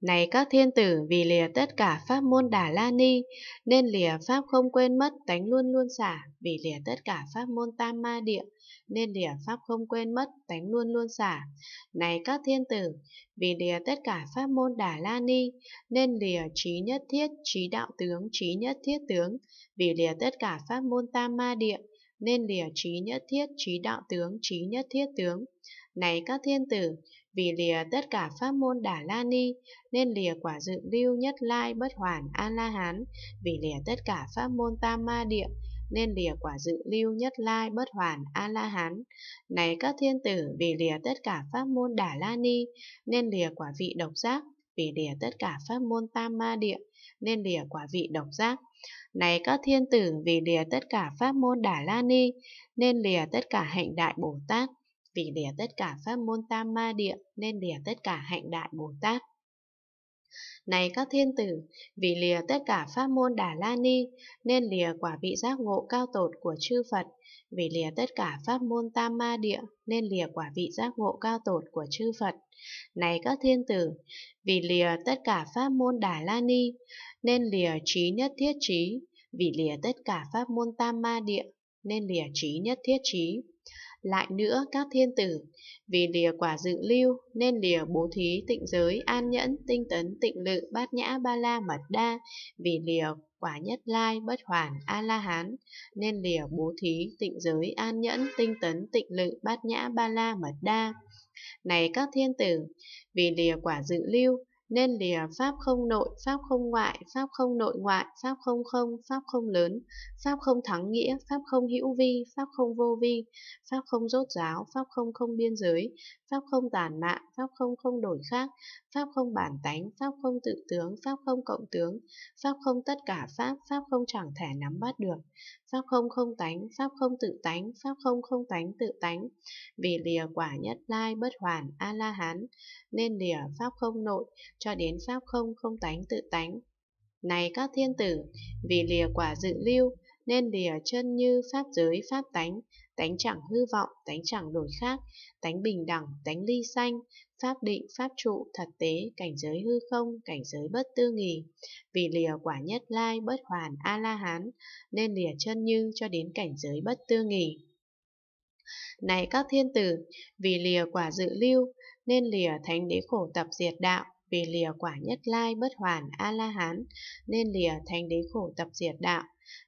Này các thiên tử, vì lìa tất cả pháp môn Đà La Ni, nên lìa pháp không quên mất, tánh luôn luôn xả, vì lìa tất cả pháp môn Tam Ma Địa, nên lìa pháp không quên mất, tánh luôn luôn xả. Này các thiên tử, vì lìa tất cả pháp môn Đà La Ni, nên lìa trí nhất thiết, trí đạo tướng, trí nhất thiết tướng, vì lìa tất cả pháp môn Tam Ma Địa, nên lìa trí nhất thiết, trí đạo tướng, trí nhất thiết tướng. Này các thiên tử, vì lìa tất cả pháp môn Đà La Ni, nên lìa quả dự lưu nhất lai bất hoàn A-la-hán, vì lìa tất cả pháp môn Tam Ma Địa, nên lìa quả dự lưu nhất lai bất hoàn A-la-hán. Này các thiên tử, vì lìa tất cả pháp môn Đà La Ni, nên lìa quả vị độc giác, vì lìa tất cả pháp môn Tam Ma Địa, nên lìa quả vị độc giác. Này các thiên tử, vì lìa tất cả pháp môn Đà La Ni, nên lìa tất cả hạnh đại Bồ Tát, vì lìa tất cả pháp môn tam ma địa nên lìa tất cả hạnh đại Bồ Tát. Này các thiên tử, vì lìa tất cả pháp môn Đà La Ni nên lìa quả vị giác ngộ cao tột của chư Phật, vì lìa tất cả pháp môn tam ma địa nên lìa quả vị giác ngộ cao tột của chư Phật. Này các thiên tử, vì lìa tất cả pháp môn Đà La Ni nên lìa trí nhất thiết trí, vì lìa tất cả pháp môn tam ma địa nên lìa trí nhất thiết trí. Lại nữa các thiên tử, vì lìa quả dự lưu nên lìa bố thí tịnh giới an nhẫn tinh tấn tịnh lự bát nhã ba la mật đa, vì lìa quả nhất lai bất hoàn a la hán nên lìa bố thí tịnh giới an nhẫn tinh tấn tịnh lự bát nhã ba la mật đa. Này các thiên tử, vì lìa quả dự lưu nên lìa pháp không nội, pháp không ngoại, pháp không nội ngoại, pháp không không, pháp không lớn, pháp không thắng nghĩa, pháp không hữu vi, pháp không vô vi, pháp không rốt ráo pháp không không biên giới, pháp không tàn mạn, pháp không không đổi khác, pháp không bản tánh, pháp không tự tướng, pháp không cộng tướng, pháp không tất cả pháp, pháp không chẳng thể nắm bắt được, pháp không không tánh, pháp không tự tánh, pháp không không tánh tự tánh, vì lìa quả nhất lai bất hoàn A-la-hán, nên lìa pháp không nội, cho đến pháp không không tánh tự tánh. Này các thiên tử, vì lìa quả dự lưu, nên lìa chân như pháp giới pháp tánh, tánh chẳng hư vọng, tánh chẳng đổi khác, tánh bình đẳng, tánh ly sanh, pháp định, pháp trụ, thật tế, cảnh giới hư không, cảnh giới bất tư nghì. Vì lìa quả nhất lai, bất hoàn, A-la-hán, nên lìa chân như cho đến cảnh giới bất tư nghì. Này các thiên tử, vì lìa quả dự lưu, nên lìa thánh đế khổ tập diệt đạo, vì lìa quả nhất lai bất hoàn A-la-hán, nên lìa thánh đế khổ tập diệt đạo.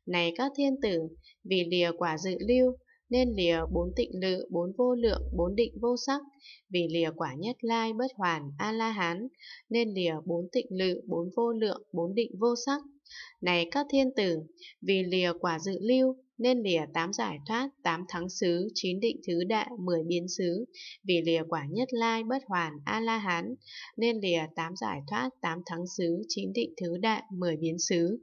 Này các thiên tử, vì lìa quả dự lưu, nên lìa bốn tịnh lự, bốn vô lượng, bốn định vô sắc, vì lìa quả nhất lai bất hoàn A-la-hán, nên lìa bốn tịnh lự, bốn vô lượng, bốn định vô sắc. Này các thiên tử, vì lìa quả dự lưu, nên lìa tám giải thoát, tám thắng xứ, chín định thứ đại, mười biến xứ, vì lìa quả nhất lai bất hoàn A-la-hán, nên lìa tám giải thoát, tám thắng xứ, chín định thứ đại, mười biến xứ.